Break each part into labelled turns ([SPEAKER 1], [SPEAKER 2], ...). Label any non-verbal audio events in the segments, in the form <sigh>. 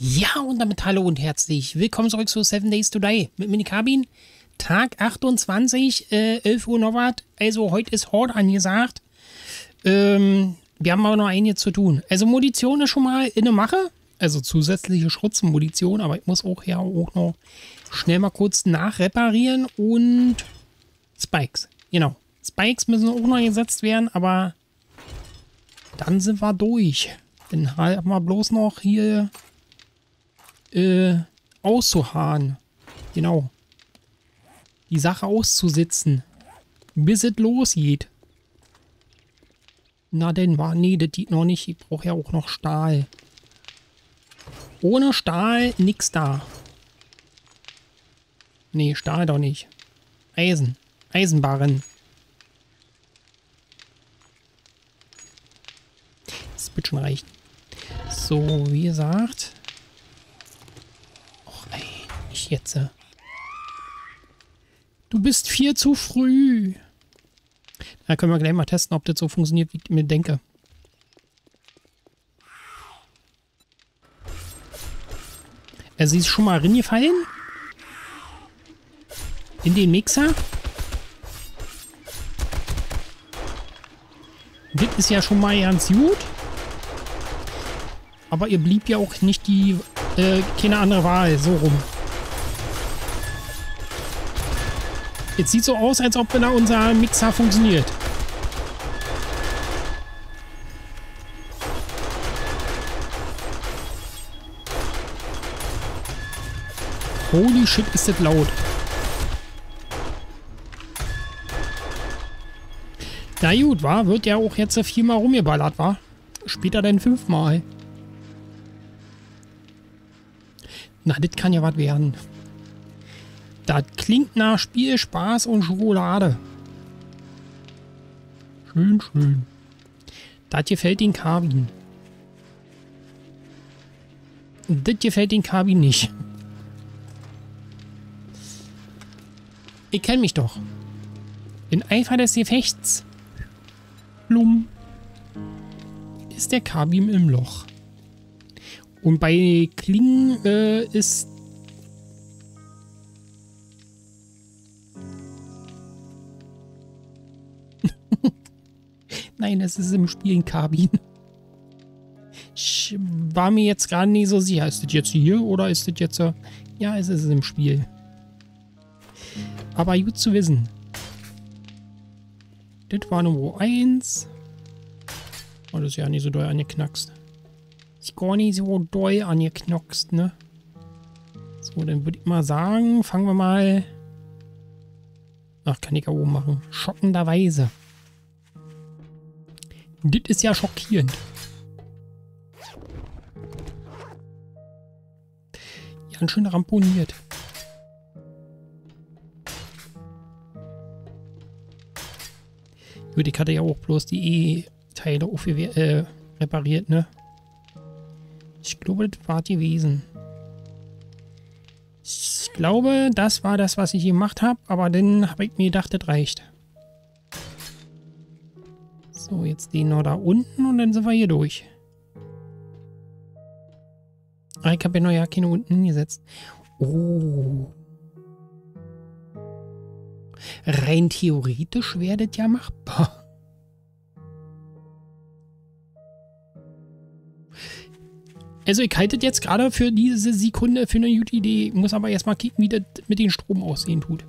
[SPEAKER 1] Ja, und damit hallo und herzlich willkommen zurück zu 7 Days to Die mit Minikabin. Tag 28, äh, 11 Uhr noch. Also heute ist Horde angesagt. Ähm, wir haben aber noch einiges zu tun. Also Munition ist schon mal in der Mache. Also zusätzliche Schrutzmunition, aber ich muss auch ja auch noch schnell mal kurz nachreparieren und Spikes. Genau. Spikes müssen auch noch gesetzt werden, aber dann sind wir durch. Dann haben wir bloß noch hier äh, auszuharren. Genau. Die Sache auszusitzen. Bis es losgeht. Na denn, war, nee, das geht noch nicht. Ich brauche ja auch noch Stahl. Ohne Stahl nix da. Nee, Stahl doch nicht. Eisen. Eisenbarren. Das wird schon reichen. So, wie gesagt. Nicht jetzt. Du bist viel zu früh. Da können wir gleich mal testen, ob das so funktioniert, wie ich mir denke. Also sie ist schon mal reingefallen. In den Mixer. Das ist ja schon mal ganz gut. Aber ihr blieb ja auch nicht die, äh, keine andere Wahl, so rum. Jetzt sieht so aus, als ob da unser Mixer funktioniert. Holy shit, ist das laut. Na gut, war, wird ja auch jetzt viermal rumgeballert, war. Später dann fünfmal. Na, das kann ja was werden. Das klingt nach Spiel, Spaß und Schokolade. Schön, schön. Das gefällt den Kabin. Das gefällt den Kabin nicht. Ich kenne mich doch. In Eifer des Gefechts. Blum. Ist der Kabim im Loch. Und bei Klingen äh, ist Nein, es ist im Spiel ein Kabin. Ich war mir jetzt gar nicht so sicher. Ist das jetzt hier oder ist das jetzt... Ja, es ist im Spiel. Aber gut zu wissen. Das war Nummer 1. Oh, das ist ja nicht so doll angeknackst. Ist gar nicht so doll angeknockst, ne? So, dann würde ich mal sagen, fangen wir mal... Ach, kann ich ja oben machen. Schockenderweise. Das ist ja schockierend. Ganz schön ramponiert. Gut, ich hatte ja auch bloß die E-Teile äh, repariert, ne? Ich glaube, das war gewesen. Ich glaube, das war das, was ich gemacht habe, aber dann habe ich mir gedacht, das reicht. So, jetzt den noch da unten und dann sind wir hier durch. Ah, ich habe ja noch ja keine unten hingesetzt. Oh. Rein theoretisch wäre das ja machbar. Also ich halte jetzt gerade für diese Sekunde für eine gute Idee. Muss aber erstmal kicken, wie das mit dem Strom aussehen tut.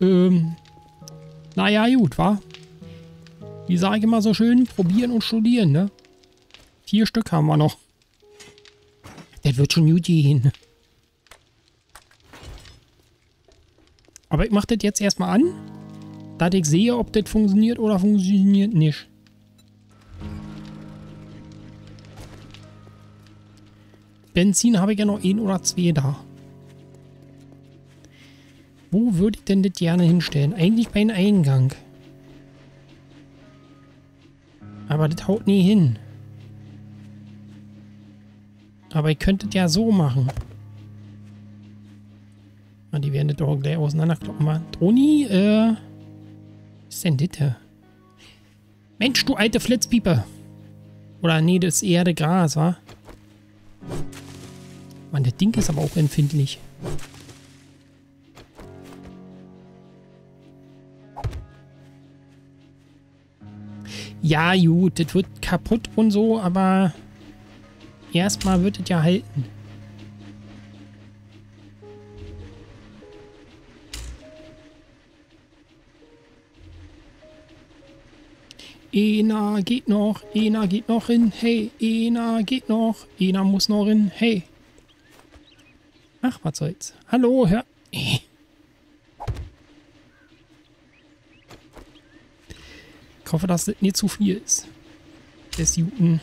[SPEAKER 1] Ähm, naja, gut, wa? Wie sage ich immer so schön, probieren und studieren, ne? Vier Stück haben wir noch. Das wird schon gut gehen. Aber ich mache das jetzt erstmal an, da ich sehe, ob das funktioniert oder funktioniert nicht. Benzin habe ich ja noch ein oder zwei da. Wo würde ich denn das gerne hinstellen? Eigentlich bei einem Eingang. Aber das haut nie hin. Aber ihr könntet ja so machen. Ah, die werden das doch gleich auseinanderkloppen. Droni, äh... Was ist denn das? Mensch, du alte Flitzpiepe. Oder nee, das ist eher der Gras, wa? Mann, das Ding ist aber auch empfindlich. Ja, gut, das wird kaputt und so, aber erstmal wird es ja halten. Ena geht noch, Ena geht noch hin, hey, Ena geht noch, Ena muss noch hin, hey. Ach, was soll's. Hallo, hör. <laughs> Ich hoffe, dass das nicht zu viel ist. Des Juten.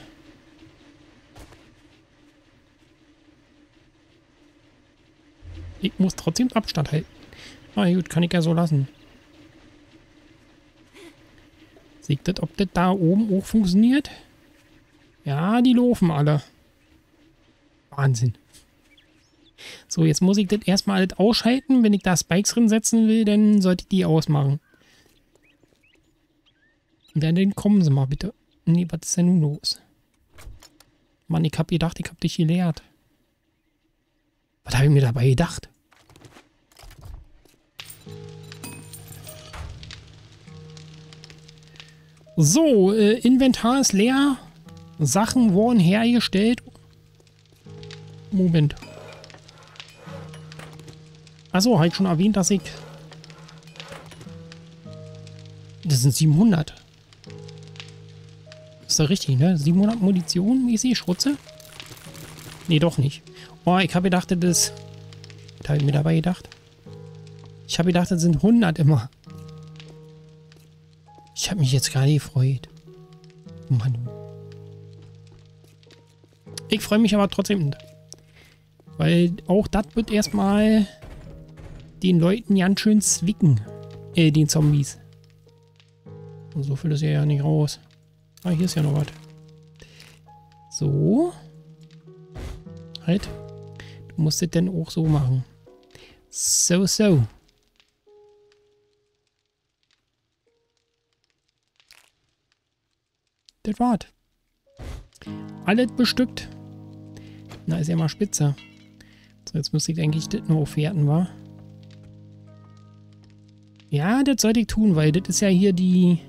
[SPEAKER 1] Ich muss trotzdem Abstand halten. Na gut, kann ich ja so lassen. Seht das, ob das da oben auch funktioniert? Ja, die laufen alle. Wahnsinn. So, jetzt muss ich das erstmal alles ausschalten. Wenn ich da Spikes drin setzen will, dann sollte ich die ausmachen. Und dann kommen sie mal bitte. Nee, was ist denn nun los? Mann, ich hab gedacht, ich hab dich gelehrt. Was habe ich mir dabei gedacht? So, äh, Inventar ist leer. Sachen wurden hergestellt. Moment. Achso, halt schon erwähnt, dass ich... Das sind 700. Doch richtig, ne? 700 Munition mäßig, Schrutze? Nee, doch nicht. Oh, ich habe gedacht, das... Was habe ich mir dabei gedacht? Ich habe gedacht, das sind 100 immer. Ich habe mich jetzt gerade gefreut. Mann. Ich freue mich aber trotzdem. Weil auch das wird erstmal den Leuten ganz schön zwicken. Äh, den Zombies. Und so viel ist ja nicht raus. Ah, hier ist ja noch was. So. Halt. Du musst es denn auch so machen. So, so. Das war's. Alles bestückt. Na, ist ja mal spitze. So, jetzt müsste ich eigentlich das noch aufwerten, wa? Ja, das sollte ich tun, weil das ist ja hier die...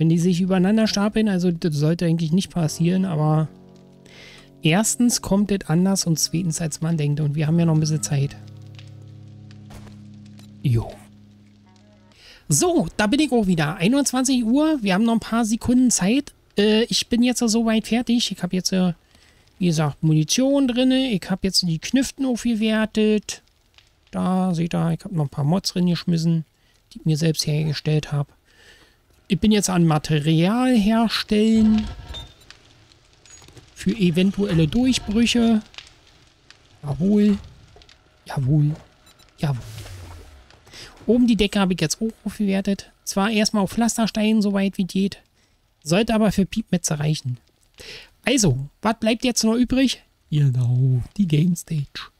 [SPEAKER 1] Wenn die sich übereinander stapeln, also das sollte eigentlich nicht passieren, aber... Erstens kommt das anders und zweitens als man denkt. Und wir haben ja noch ein bisschen Zeit. Jo. So, da bin ich auch wieder. 21 Uhr. Wir haben noch ein paar Sekunden Zeit. Äh, ich bin jetzt soweit fertig. Ich habe jetzt, äh, wie gesagt, Munition drin. Ich habe jetzt die Knüften aufgewertet. Da, seht ihr, ich habe noch ein paar Mods drin geschmissen die ich mir selbst hergestellt habe. Ich bin jetzt an Material herstellen für eventuelle Durchbrüche. Jawohl. Jawohl. Jawohl. Oben die Decke habe ich jetzt auch aufgewertet. Zwar erstmal auf Pflastersteinen, soweit wie geht. Sollte aber für Piepmetze reichen. Also, was bleibt jetzt noch übrig? Genau, die Game Stage.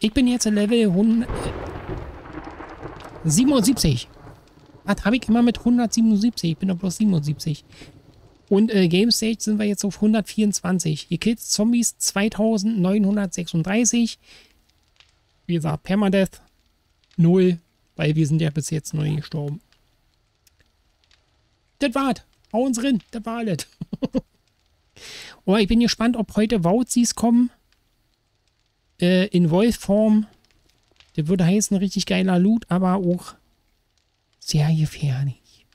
[SPEAKER 1] Ich bin jetzt Level 100, 77. Was habe ich immer mit 177? Ich bin doch bloß 77. Und äh, Game Stage sind wir jetzt auf 124. Ihr killt Zombies 2936. Wie gesagt, Permadeath 0, weil wir sind ja bis jetzt noch nicht gestorben. Das war's. Hau uns rein. Das war alles. <laughs> oh, ich bin gespannt, ob heute Wauzis kommen. Äh, in Wolfform. Der würde heißen, richtig geiler Loot, aber auch sehr gefährlich.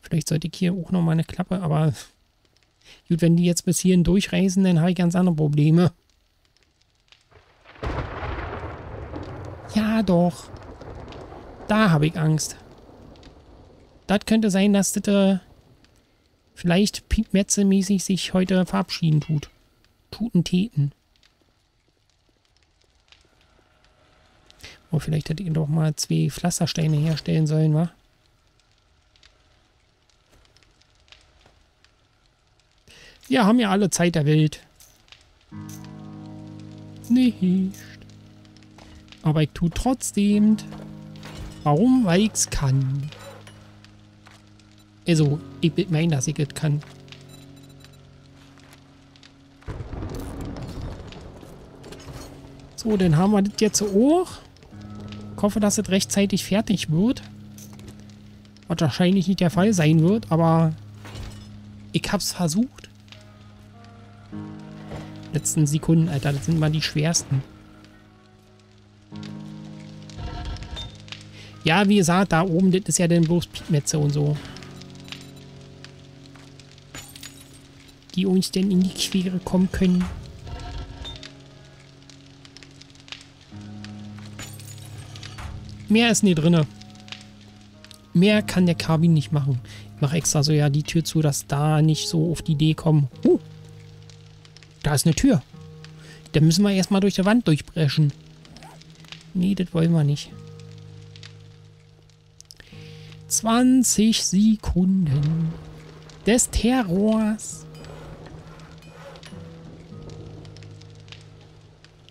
[SPEAKER 1] Vielleicht sollte ich hier auch noch mal eine Klappe, aber gut, wenn die jetzt bis hierhin durchreisen, dann habe ich ganz andere Probleme. Ja, doch. Da habe ich Angst. Das könnte sein, dass das äh, vielleicht Piepmetze-mäßig sich heute verabschieden tut. Tuten Und vielleicht hätte ich doch mal zwei Pflastersteine herstellen sollen, wa? Wir haben ja alle Zeit der Welt. Nicht. Aber ich tue trotzdem. Warum? Weil ich's kann. Also, ich meine, dass ich es das kann. So, dann haben wir das jetzt auch. Ich hoffe, dass es rechtzeitig fertig wird. Was wahrscheinlich nicht der Fall sein wird, aber ich hab's versucht. Letzten Sekunden, Alter, das sind mal die schwersten. Ja, wie gesagt, da oben, das ist ja dann bloß Piepmetze und so. Die uns denn in die Quere kommen können. Mehr ist nie drinne. Mehr kann der Kabin nicht machen. Ich mache extra so ja die Tür zu, dass da nicht so auf die Idee kommen. Uh, da ist eine Tür. Da müssen wir erstmal durch die Wand durchbrechen. Nee, das wollen wir nicht. 20 Sekunden des Terrors.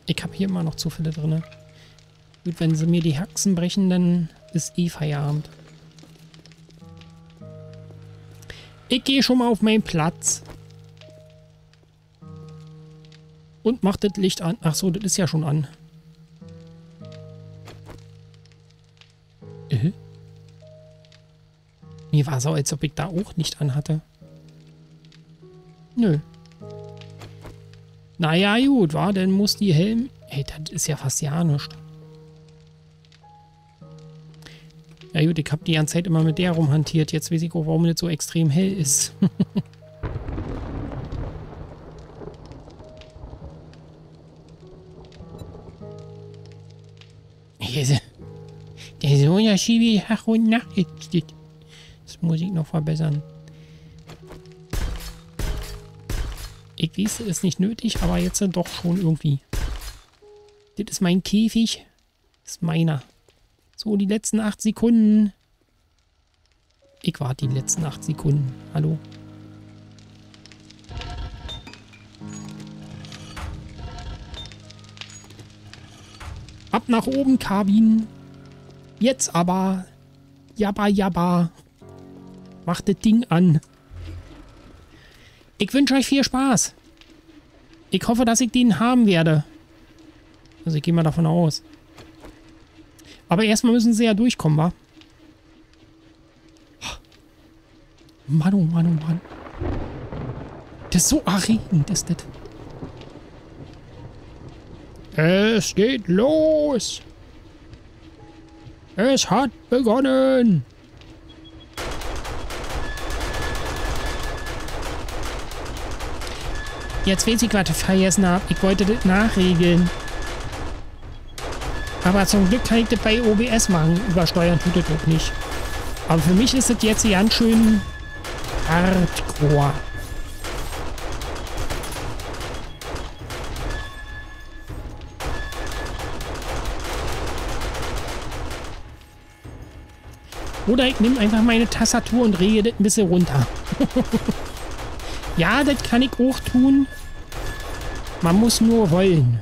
[SPEAKER 1] Ich habe hier immer noch zu viele drin. Gut, wenn sie mir die Haxen brechen, dann ist eh Feierabend. Ich gehe schon mal auf meinen Platz. Und mach das Licht an. Ach so, das ist ja schon an. Äh? Mir war so, als ob ich da auch nicht anhatte. Nö. Naja, gut, war, dann muss die Helm... Ey, das ist ja fast ja nichts. Ja gut, ich habe die ganze Zeit immer mit der rumhantiert. Jetzt weiß ich auch, warum das so extrem hell ist. <laughs> Der ist unterschiedlich Tag und Nacht. Das muss ich noch verbessern. Ich weiß, es ist nicht nötig, aber jetzt doch schon irgendwie. Das ist mein Käfig. Das ist meiner. So, die letzten acht Sekunden. Ich warte die letzten acht Sekunden. Hallo? Ab nach oben, Kabin. Jetzt aber. Jabba, jabba. Macht das Ding an. Ich wünsche euch viel Spaß. Ich hoffe, dass ich den haben werde. Also ich gehe mal davon aus. Aber erstmal müssen sie ja durchkommen, wa? Mann, oh Mann, oh Mann. Das ist so erregend, ist das. Es geht los. Es hat begonnen. Jetzt weiß ich, was ich vergessen habe. Ich wollte das nachregeln. Aber zum Glück kann ich das bei OBS machen. Übersteuern tut das auch nicht. Aber für mich ist das jetzt ganz schön hardcore. Oder ich nehme einfach meine Tastatur und rege das ein bisschen runter. <laughs> ja, das kann ich auch tun. Man muss nur wollen.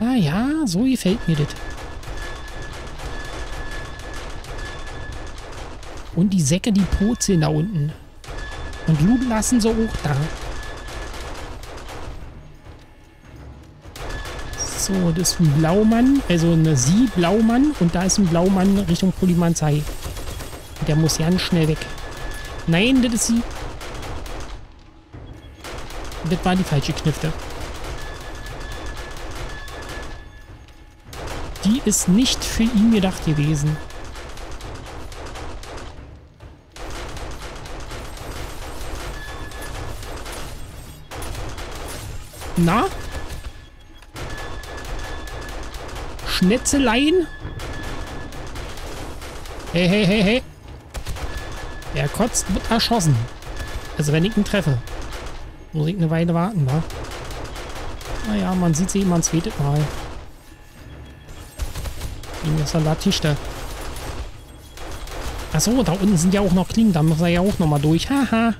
[SPEAKER 1] Ah ja, so gefällt mir das. Und die Säcke, die purzeln da unten. Und Loot lassen sie auch da. So, das ist ein Blaumann, also eine Sie-Blaumann. Und da ist ein Blaumann Richtung Polymanzei. Der muss ganz schnell weg. Nein, das ist sie. Das war die falsche Knifte. Ist nicht für ihn gedacht gewesen. Na? Schnetzeleien? Hey, hey, hey, hey. Wer kotzt, wird erschossen. Also wenn ich ihn treffe. Muss ich eine Weile warten, wa? Naja, man sieht sie immer ein zweites Mal. Der Tisch Achso, da unten sind ja auch noch Klingen. Da muss er ja auch nochmal durch. Haha.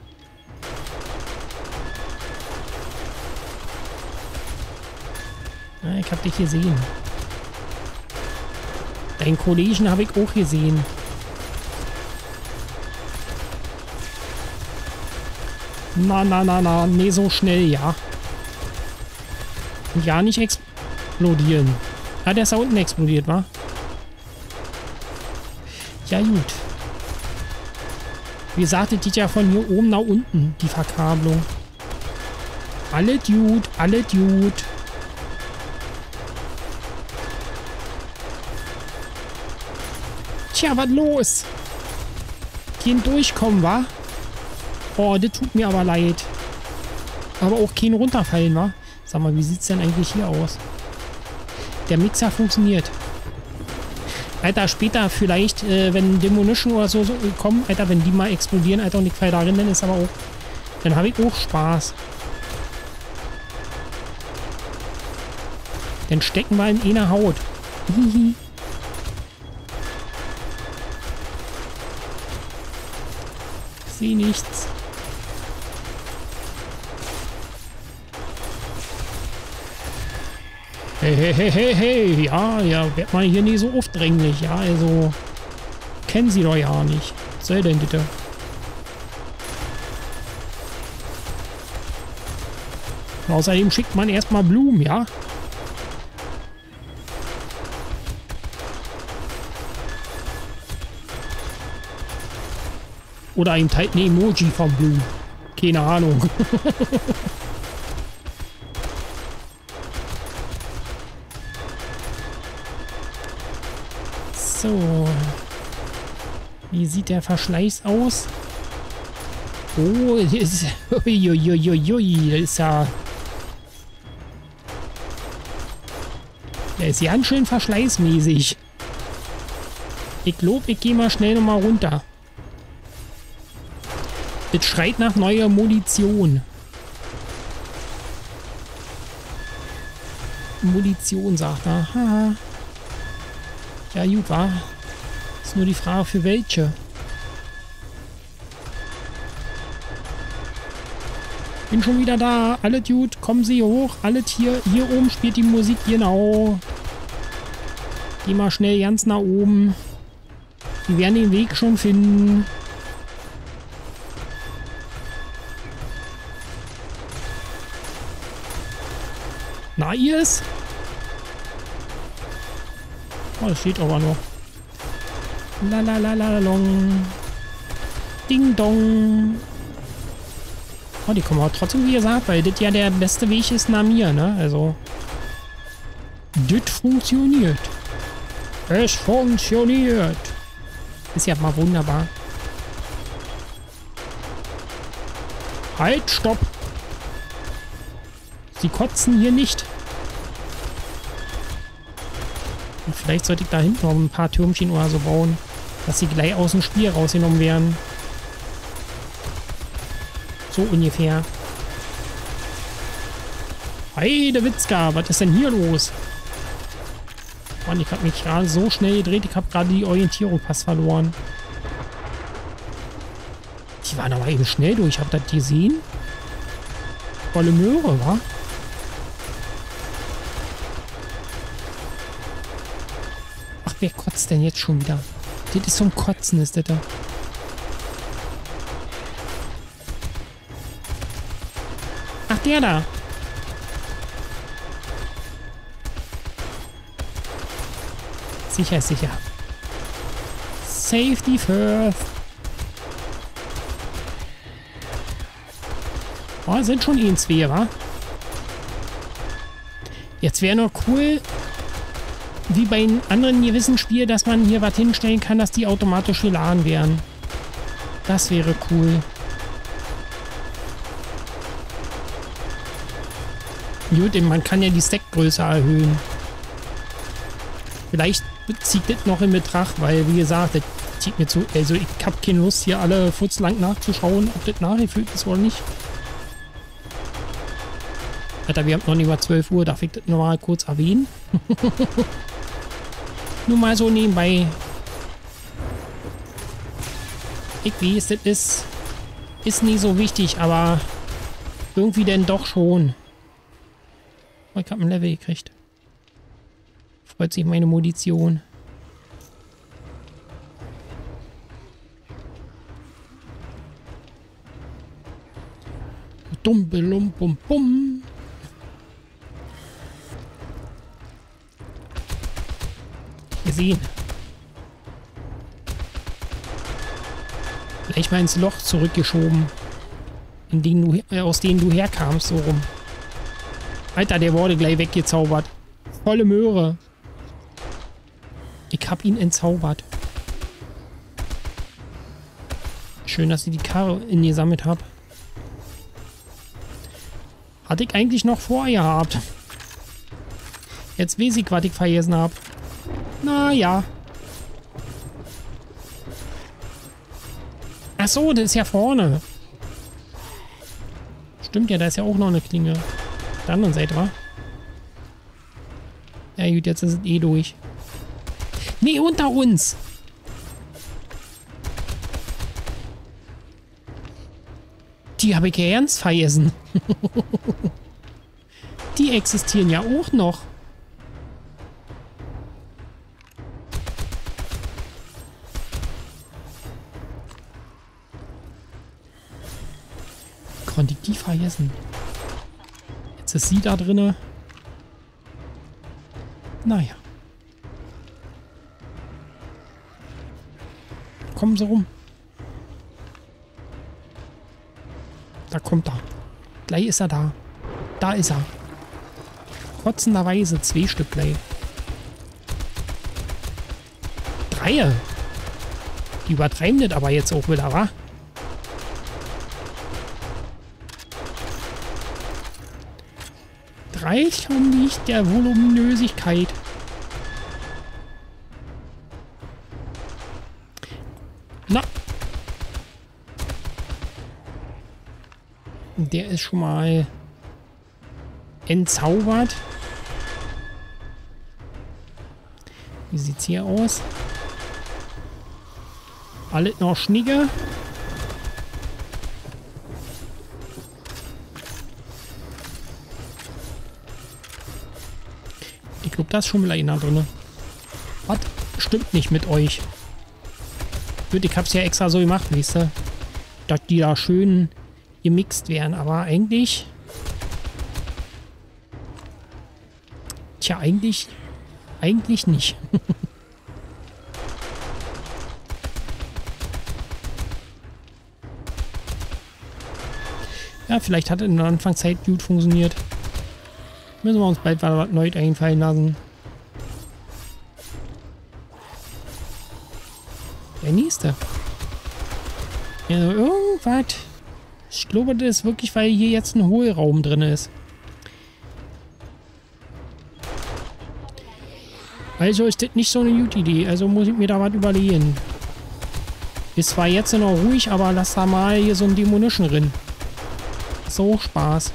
[SPEAKER 1] Ich hab dich gesehen. Deinen Kollegen habe ich auch gesehen. Na, na, na, na. Nee, so schnell, ja. Und ja nicht explodieren. Ah, der ist da unten explodiert, wa? Ja, gut. Wie gesagt, das geht ja von hier oben nach unten, die Verkabelung. Alle Dude, alle Dude. Tja, was los? Kein Durchkommen, wa? Oh, das tut mir aber leid. Aber auch kein runterfallen, wa? Sag mal, wie sieht's denn eigentlich hier aus? Der Mixer funktioniert. Alter, später vielleicht, äh, wenn Demolition oder so, so kommen, Alter, wenn die mal explodieren, Alter, und ich fall darin, dann ist aber auch, dann habe ich auch Spaß. Dann stecken wir in einer Haut. Hihi. Sehe nichts. Hey, hey, hey, hey. Ja, ja, wird mal hier nicht so aufdringlich. Ja, also. Kennen Sie doch ja nicht. Was soll denn bitte? Außerdem schickt man erstmal Blumen, ja? Oder ein halt ein Emoji vom Blue. Keine Ahnung. <laughs> so. Wie sieht der Verschleiß aus? Oh, das ist... <laughs> Uiuiuiui, das ist ja... Der ist ganz schön verschleißmäßig. Ich glaube, ich gehe mal schnell nochmal runter. Es schreit nach neuer Munition. Munition, sagt er. Haha. Ja, gut, war. Ist nur die Frage, für welche. Bin schon wieder da. Alle Dude, kommen Sie hoch. Alle hier. Hier oben spielt die Musik. Genau. Geh mal schnell ganz nach oben. Wir werden den Weg schon finden. Na, ihr es? Oh, das steht aber noch. La la la la long. Ding dong. Oh, die kommen auch trotzdem, wie gesagt, weil das ja der beste Weg ist nach mir, ne? Also. Das funktioniert. Es funktioniert. Ist ja mal wunderbar. Halt, stopp. Sie kotzen hier nicht. Und vielleicht sollte ich da hinten noch ein paar Türmchen oder so bauen, dass sie gleich aus dem Spiel rausgenommen werden. So ungefähr. Heide Witzka, was ist denn hier los? Mann, ich habe mich gerade so schnell gedreht, ich habe gerade die Orientierung fast verloren. Die waren aber eben schnell durch, habt ihr das gesehen? Volle Möhre, wa? wer kotzt denn jetzt schon wieder? Das ist zum Kotzen, ist das da. Ach, der da. Sicher, sicher. Safety first. Oh, sind schon eh zwei, wa? Jetzt wäre noch cool, wie bei anderen gewissen Spielen, dass man hier was hinstellen kann, dass die automatisch geladen werden. Das wäre cool. Gut, man kann ja die Stackgröße erhöhen. Vielleicht zieht das noch in Betracht, weil, wie gesagt, das zieht mir zu... Also ich habe keine Lust, hier alle Futz lang nachzuschauen, ob das nachgefüllt ist oder nicht. Alter, wir haben noch nicht mal 12 Uhr. Darf ich das nochmal kurz erwähnen? <laughs> Nur mal so nebenbei. Ich weiß, das ist, ist nie so wichtig, aber irgendwie denn doch schon. Oh, ich habe ein Level gekriegt. Freut sich meine Munition. Dumpelum bum bum. Sehen. Gleich mal ins Loch zurückgeschoben. In den du, äh, aus denen du herkamst, so rum. Alter, der wurde gleich weggezaubert. Volle Möhre. Ich hab ihn entzaubert. Schön, dass ich die Karre in gesammelt habe. Hatte ich eigentlich noch vorher gehabt. Jetzt weiß ich, was ich vergessen habe. Naja. Ach so, das ist ja vorne. Stimmt ja, da ist ja auch noch eine Klinge. Auf der anderen Seite, wa? Ja gut, jetzt ist es eh durch. Nee, unter uns. Die habe ich ja ernst vergessen. <laughs> Die existieren ja auch noch. Konnte ich die vergessen? Jetzt ist sie da drinne. Naja. Kommen sie rum. Da kommt er. Gleich ist er da. Da ist er. Kotzenderweise zwei Stück gleich. Dreie. Die übertreiben das aber jetzt auch wieder, wa? Drei schon nicht der Voluminösigkeit. Na. Der ist schon mal entzaubert. Wie sieht's hier aus? Alles noch Schnigge. Das ist schon mal einer drin. Was? Stimmt nicht mit euch. Gut, ich hab's ja extra so gemacht, wisst ihr? Dass die da schön gemixt werden, aber eigentlich... Tja, eigentlich... Eigentlich nicht. <laughs> ja, vielleicht hat in der Anfangszeit gut funktioniert. Müssen wir uns bald was Neues einfallen lassen. Der nächste. Also irgendwas. Ich glaube, das ist wirklich, weil hier jetzt ein Hohlraum drin ist. Also ist das nicht so eine gute Idee. Also muss ich mir da was überlegen. Ist zwar jetzt noch ruhig, aber lass da mal hier so ein Demolition drin. So Spaß.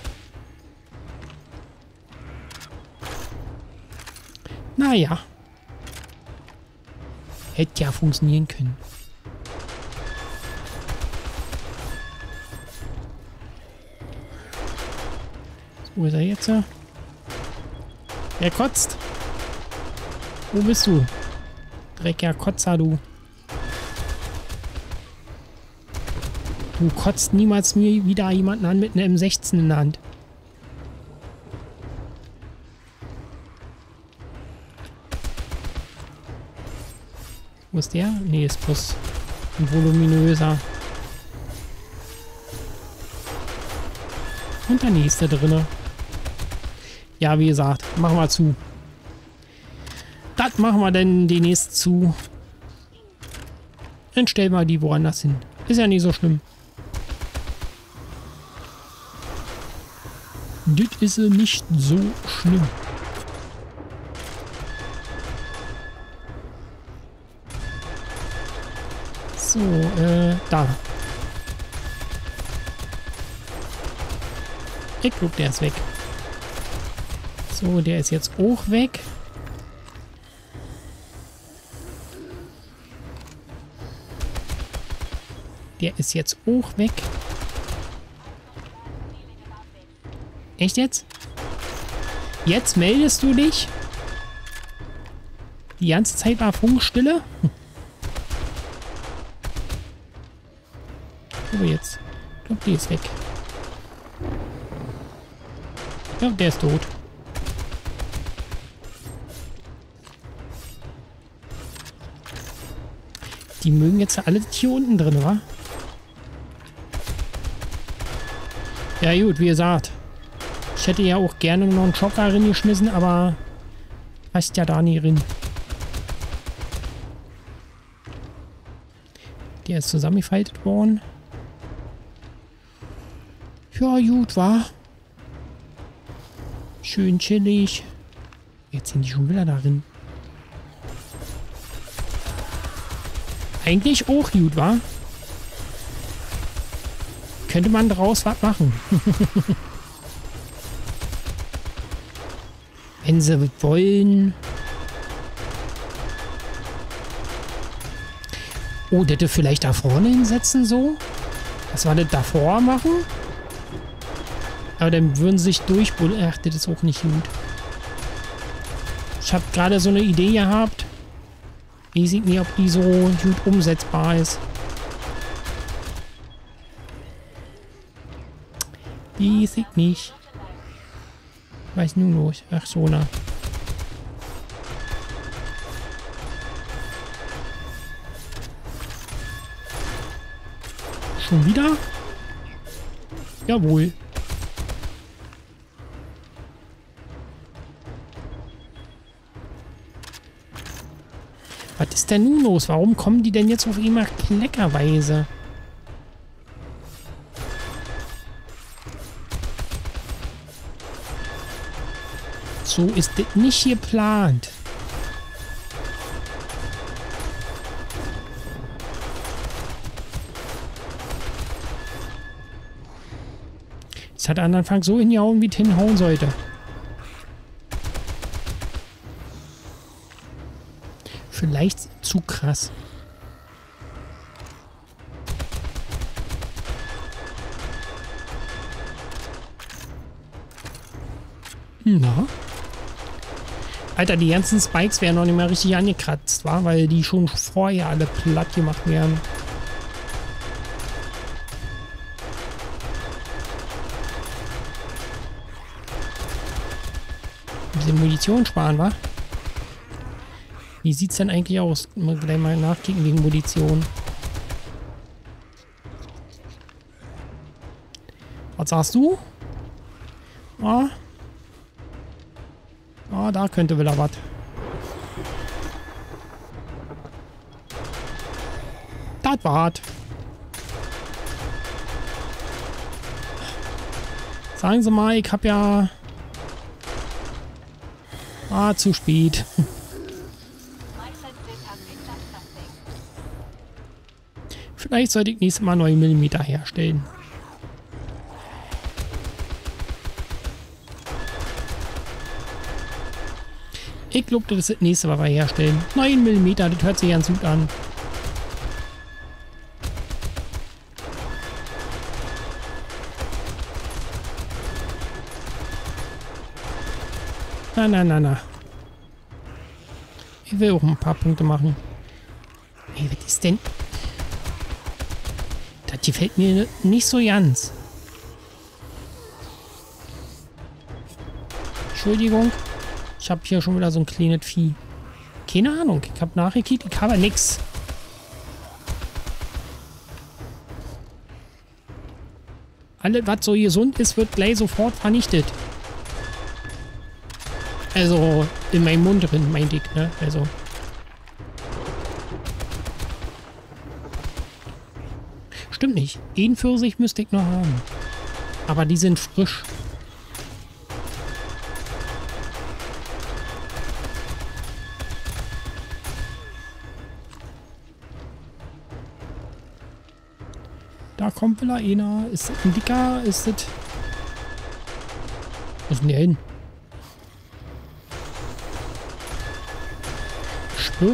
[SPEAKER 1] Naja. Hätte ja funktionieren können. Wo ist er jetzt? Er kotzt. Wo bist du? Drecker Kotzer, du. Du kotzt niemals mir wieder jemanden an mit einem M16 in der Hand. Ist der? Nee, ist bloß ein voluminöser. Und der nächste drinne. Ja, wie gesagt, machen wir zu. Das machen wir denn demnächst zu. Dann stellen wir die woanders hin. Ist ja nicht so schlimm. Das ist nicht so schlimm. So, äh, da. Ich glaube, der ist weg. So, der ist jetzt auch weg. Der ist jetzt auch weg. Echt jetzt? Jetzt meldest du dich? Die ganze Zeit war Funkstille? <laughs> Aber jetzt. Ich glaube, die ist weg. Glaube, der ist tot. Die mögen jetzt alle hier unten drin, wa? Ja gut, wie gesagt. Ich hätte ja auch gerne noch einen Schocker geschmissen, aber passt ja da nie rein. Der ist zusammengefaltet worden. Ja, gut, war. Schön chillig. Jetzt sind die schon wieder darin. Eigentlich auch gut, war. Könnte man daraus was machen. <laughs> Wenn sie wollen. Oh, das vielleicht da vorne hinsetzen so? Was war das davor machen? Aber dann würden sie sich durchbullen. Ach, das ist auch nicht gut. Ich habe gerade so eine Idee gehabt. Ich sehe nicht, ob die so gut umsetzbar ist. Die sieht nicht. Weiß nun los. Ach so, na. Schon wieder? Jawohl. Ist denn nun los? Warum kommen die denn jetzt auf immer kleckerweise? So ist das nicht geplant. Es hat an Anfang so hingehauen, wie es hinhauen sollte. Vielleicht zu krass. Na? Alter, die ganzen Spikes werden noch nicht mehr richtig angekratzt, war, weil die schon vorher alle platt gemacht werden. Ein Munition sparen, wa? Wie sieht's denn eigentlich aus? Mal gleich mal nachkicken wegen Munition. Was sagst du? Ah. Ah, da könnte wieder was. Das war's. Sagen Sie mal, ich hab ja... Ah, zu spät. <laughs> Vielleicht sollte ich nächstes Mal 9 mm herstellen. Ich glaube, das ist das nächste, was wir herstellen. 9 mm, das hört sich ganz gut an. Na, na, na, na. Ich will auch ein paar Punkte machen. Ey, was ist denn... Das gefällt mir nicht so ganz. Entschuldigung. Ich habe hier schon wieder so ein kleines Vieh. Keine Ahnung. Ich habe nachgekickt. Ich habe nichts. Alles, was so gesund ist, wird gleich sofort vernichtet. Also, in meinem Mund drin, meinte ich, ne? Also... Stimmt nicht. Einen Pfirsich müsste ich noch haben. Aber die sind frisch. Da kommt wieder einer. Ist das ein dicker? Ist das... Wo ist denn der hin?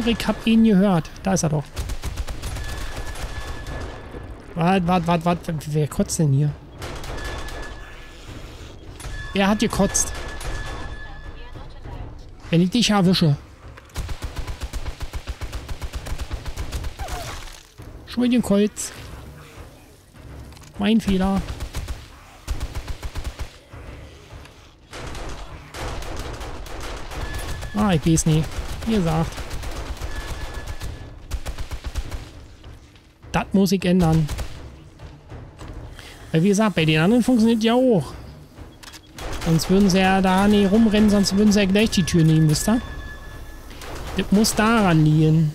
[SPEAKER 1] Ich hab ihn gehört. Da ist er doch. Warte, warte, warte, warte. Wer kotzt denn hier? Wer hat gekotzt? Wenn ich dich erwische. Schon den Kolz. Mein Fehler. Ah, ich weiß nicht. Wie gesagt. Das muss ich ändern. Weil wie gesagt, bei den anderen funktioniert ja auch. Sonst würden sie ja da nicht rumrennen, sonst würden sie ja gleich die Tür nehmen, wisst ihr? Das muss daran liegen.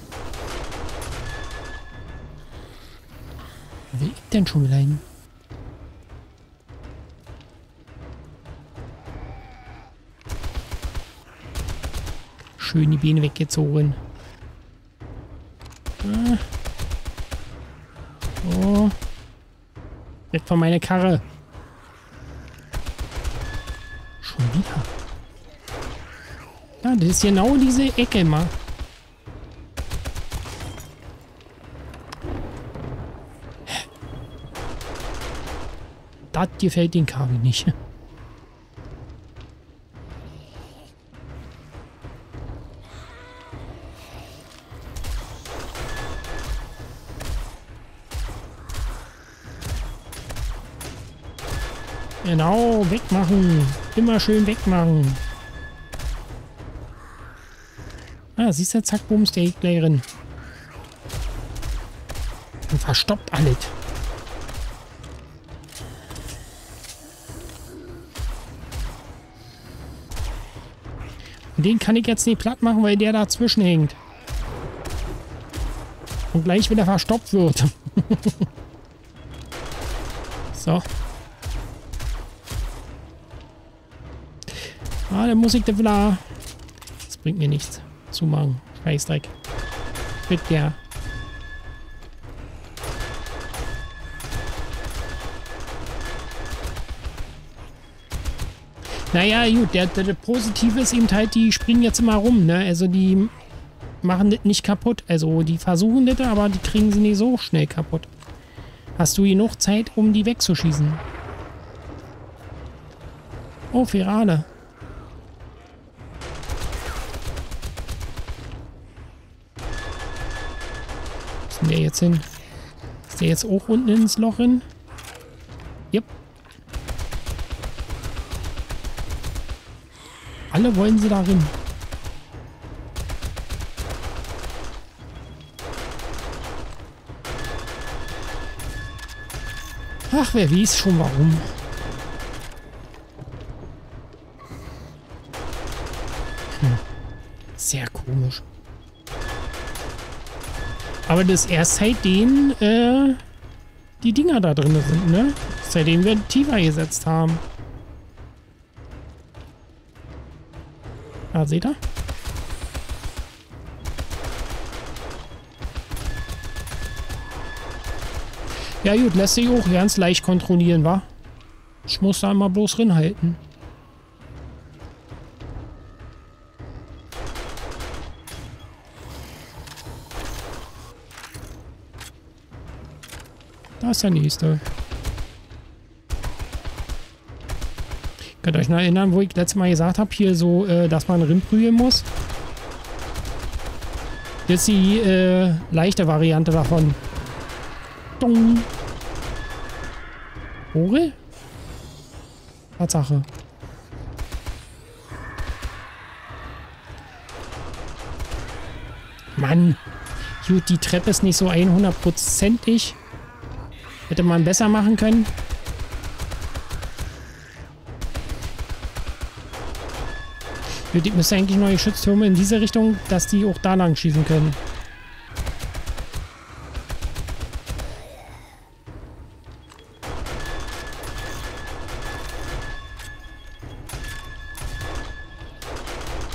[SPEAKER 1] Will ich denn schon wieder hin? Schön die Biene weggezogen. Von meiner Karre. Schon wieder. Ja, das ist genau diese Ecke immer. Das gefällt den Kabel nicht. Genau, wegmachen. Immer schön wegmachen. Ah, siehst du, zack, bums, der Gegnerin. Und verstoppt alles. Den kann ich jetzt nicht platt machen, weil der dazwischen hängt. Und gleich wieder verstoppt wird. <laughs> so. Der Musik der Villa. Das bringt mir nichts. Zumachen. Scheißdreck. Mit der. Naja, gut, der, der, der Positive ist eben halt, die springen jetzt immer rum, ne? Also die machen das nicht kaputt. Also die versuchen das, aber die kriegen sie nicht so schnell kaputt. Hast du genug Zeit, um die wegzuschießen? Oh, Ferale. Wo ist denn der jetzt hin? Ist der jetzt auch unten ins Loch hin? Yep. Alle wollen sie darin. Ach, wer weiß schon warum. Hm. Sehr komisch. Aber das erst seitdem äh, die Dinger da drin sind, ne? Seitdem wir tiefer gesetzt haben. Ah, seht ihr? Ja gut, lässt sich auch ganz leicht kontrollieren, wa? Ich muss da mal bloß halten. Ist der nächste. Könnt ihr euch noch erinnern, wo ich letztes Mal gesagt habe, hier so, äh, dass man rinprügeln muss? Das ist die äh, leichte Variante davon. Dong. Vogel? Tatsache. Mann. Gut, die Treppe ist nicht so 100%ig. Hätte man besser machen können. Ich müsste eigentlich neue Schütztürme in diese Richtung, dass die auch da lang schießen können.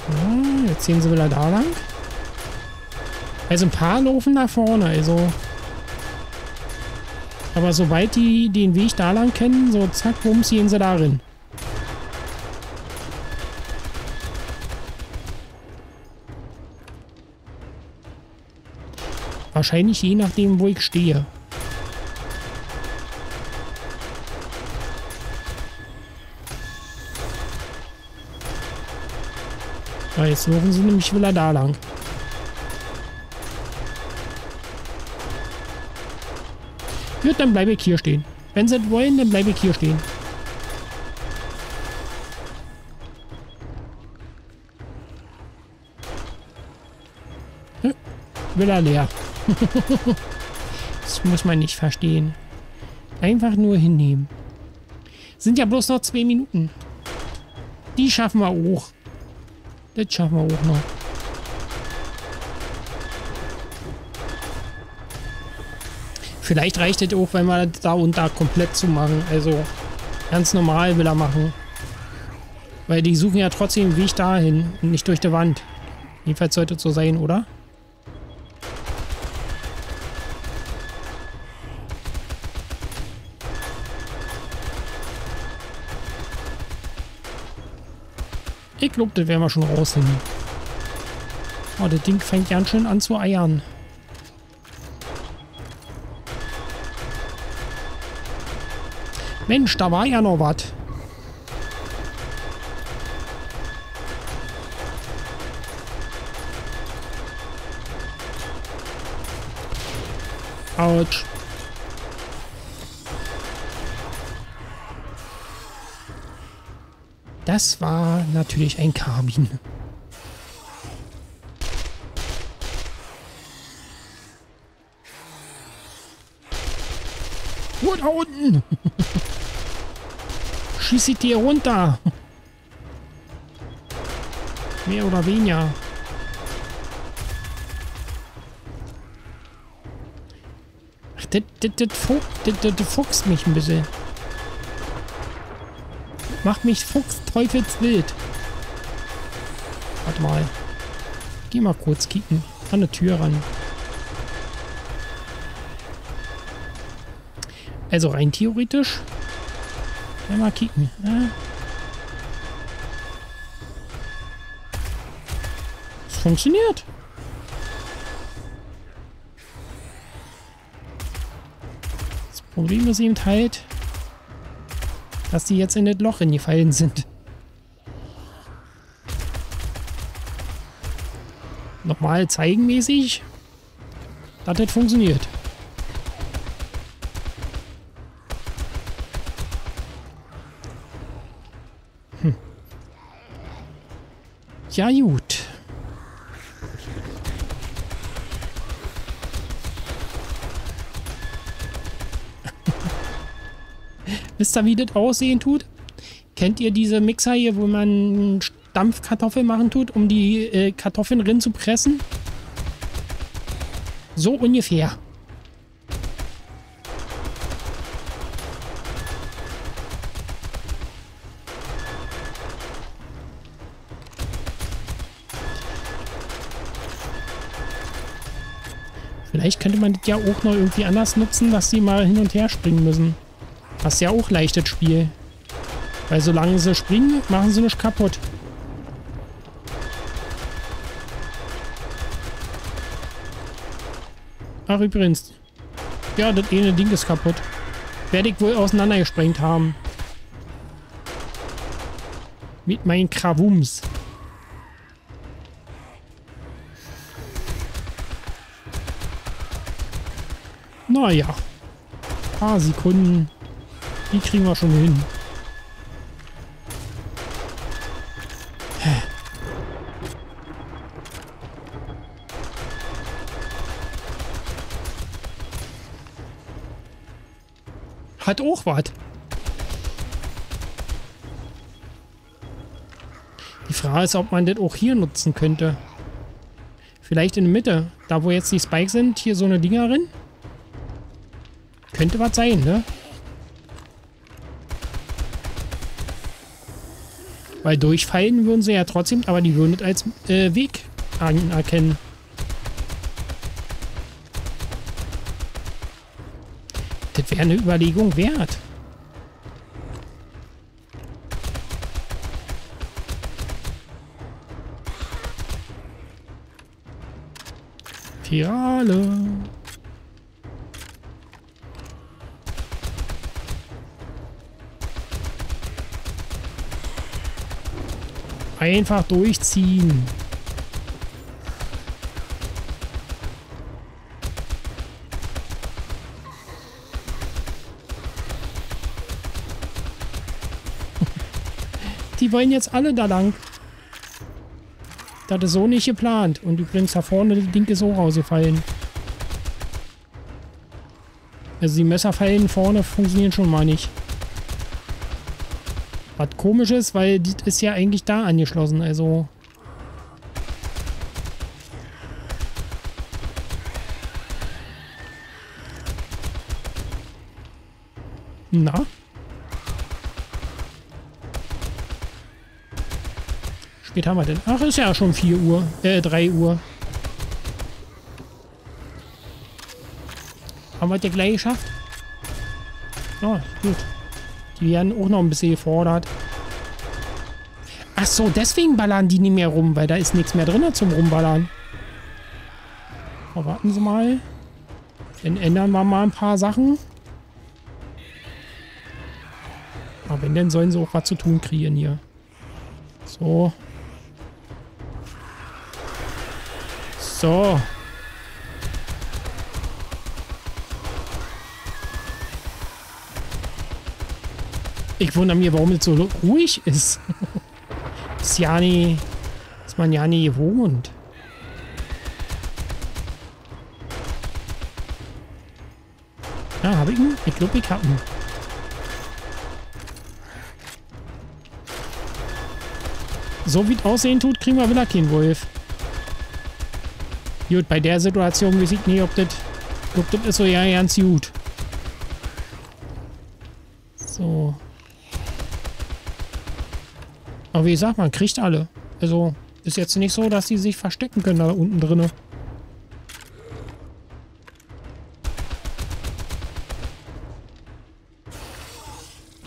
[SPEAKER 1] Ja, jetzt ziehen sie wieder da lang. Also ein paar laufen nach vorne, also... Aber sobald die den Weg da lang kennen, so zack, bums, gehen sie darin. Wahrscheinlich je nachdem, wo ich stehe. Ja, jetzt laufen sie nämlich wieder da lang. Gut, dann bleibe ich hier stehen. Wenn sie wollen, dann bleibe ich hier stehen. Hm, will er leer. <laughs> Das muss man nicht verstehen. Einfach nur hinnehmen. Sind ja bloß noch zwei Minuten. Die schaffen wir auch. Das schaffen wir auch noch. Vielleicht reicht es auch, wenn wir da und da komplett zu machen. Also ganz normal will er machen. Weil die suchen ja trotzdem den Weg dahin und nicht durch die Wand. Jedenfalls sollte es so sein, oder? Ich glaube, das werden wir schon raus hin. Oh, das Ding fängt ganz schön an zu eiern. Mensch, da war ja noch was. Autsch. Das war natürlich ein Karbin. Wo da unten? <laughs> Schieß sie dir runter. Mehr oder weniger. Ach, das, fuchst mich ein bisschen. Mach mich fuchsteufelswild. Warte mal. Geh mal kurz kicken. An der Tür ran. Also rein theoretisch. Ja, mal kicken. Ja. Es funktioniert. Das Problem ist eben halt, dass die jetzt in das Loch gefallen sind. Nochmal zeigenmäßig, dass das funktioniert. Ja gut. <laughs> Wisst ihr, wie das aussehen tut? Kennt ihr diese Mixer hier, wo man Dampfkartoffeln machen tut, um die äh, Kartoffeln rin zu pressen? So ungefähr. Vielleicht könnte man das ja auch noch irgendwie anders nutzen, dass sie mal hin und her springen müssen. Das ist ja auch leichtes Spiel. Weil solange sie springen, machen sie nicht kaputt. Ach, übrigens. Ja, das eine Ding ist kaputt. Werde ich wohl auseinandergesprengt haben. Mit meinen Krawums. Naja. Ein paar Sekunden. Die kriegen wir schon hin. Hat auch was. Die Frage ist, ob man das auch hier nutzen könnte. Vielleicht in der Mitte. Da, wo jetzt die Spikes sind, hier so eine Dingerin. Könnte was sein, ne? Weil durchfallen würden sie ja trotzdem, aber die würden es als äh, Weg anerkennen. Das wäre eine Überlegung wert. Pirale. Einfach durchziehen. <laughs> Die wollen jetzt alle da lang. Das ist so nicht geplant. Und übrigens da vorne, das Ding ist so rausgefallen. Also die Messerfallen vorne funktionieren schon mal nicht. Was komisch ist, weil das ist ja eigentlich da angeschlossen, also... Na? Spät haben wir denn? Ach, ist ja schon 4 Uhr. Äh, 3 Uhr. Haben wir das gleich geschafft? Ja, gut. Die werden auch noch ein bisschen gefordert. Ach so, deswegen ballern die nicht mehr rum, weil da ist nichts mehr drin zum Rumballern. Aber warten Sie mal. Dann ändern wir mal ein paar Sachen. Aber wenn, dann sollen sie auch was zu tun kriegen hier. So. So. Ich wundere mich, warum es so ruhig ist. ist ja nie... Ist man ja nie gewohnt. Ja, habe ich ihn? Ich glaube, ich habe ihn. So wie es aussehen tut, kriegen wir wieder keinen Wolf. Gut, bei der Situation weiß ich nicht, ob das... ob das ist so ja ganz gut. So. Aber wie gesagt, man kriegt alle. Also, ist jetzt nicht so, dass die sich verstecken können da unten drinne.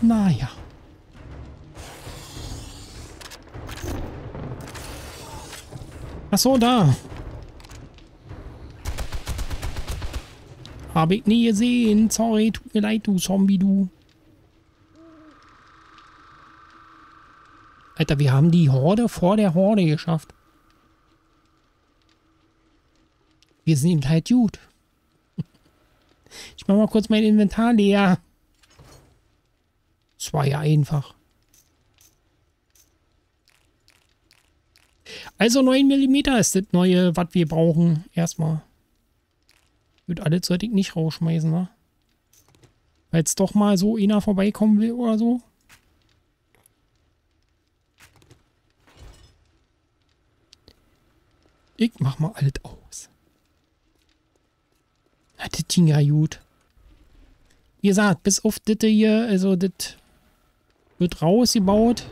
[SPEAKER 1] Naja. Ach so, da. Habe ich nie gesehen. Sorry, tut mir leid, du Zombie, du. Alter, wir haben die Horde vor der Horde geschafft. Wir sind halt gut. <laughs> Ich mach mal kurz mein Inventar leer. Das war ja einfach. Also 9 mm ist das neue, was wir brauchen. Erstmal. Wird alles sollte ich nicht rausschmeißen, ne? Weil es doch mal so einer vorbeikommen will oder so. Ich mach mal alles aus. Na, das ging ja gut. Wie gesagt, bis auf das hier, also das wird rausgebaut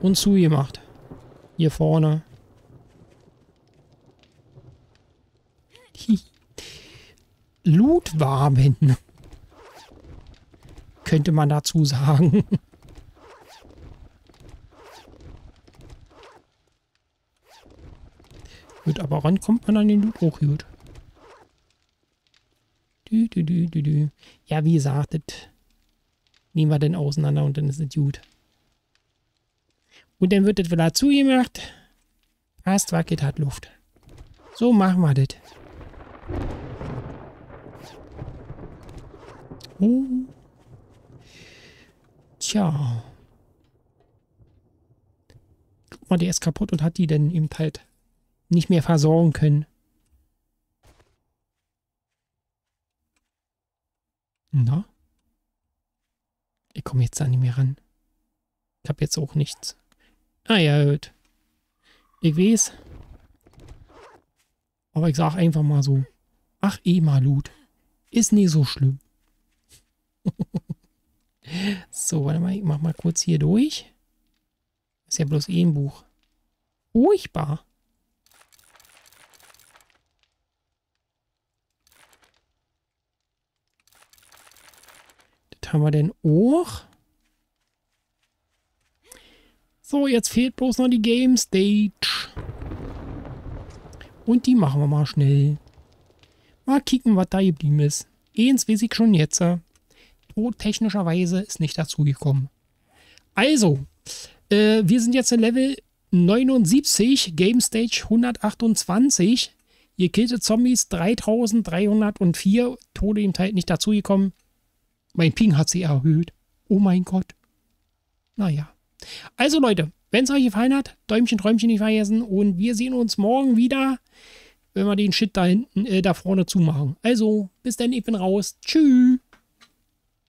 [SPEAKER 1] und zugemacht. Hier vorne. <laughs> Lootwaben. <laughs> Könnte man dazu sagen. <laughs> Gut, aber ran kommt man an den Loot auch gut. Du, du, du, du, du. Ja, wie gesagt, das nehmen wir dann auseinander und dann ist es gut. Und dann wird das wieder zugemacht. Fast wackelt hat Luft. So machen wir das. Oh. Tja. Guck mal, der ist kaputt und hat die denn eben halt nicht mehr versorgen können. Na? Ich komme jetzt da nicht mehr ran. Ich habe jetzt auch nichts. Ah ja, gut. Ich weiß. Aber ich sag einfach mal so. Ach, eh mal Loot. Ist nie so schlimm. <laughs> so, warte mal, ich mach mal kurz hier durch. Ist ja bloß eh ein Buch. Furchtbar. Haben wir denn auch. So, jetzt fehlt bloß noch die Game Stage. Und die machen wir mal schnell. Mal kicken, was da geblieben ist. Eins weiß ich schon jetzt. Tod technischerweise ist nicht dazugekommen. Also, äh, wir sind jetzt in Level 79, Game Stage 128. Gekillte Zombies 3304, Tode im Teil nicht dazugekommen. Mein Ping hat sie erhöht. Oh mein Gott. Naja. Also Leute, wenn es euch gefallen hat, Däumchen, Träumchen nicht vergessen und wir sehen uns morgen wieder wenn wir den Shit da hinten, äh, da vorne zumachen. Also, bis dann, ich bin raus. Tschüss.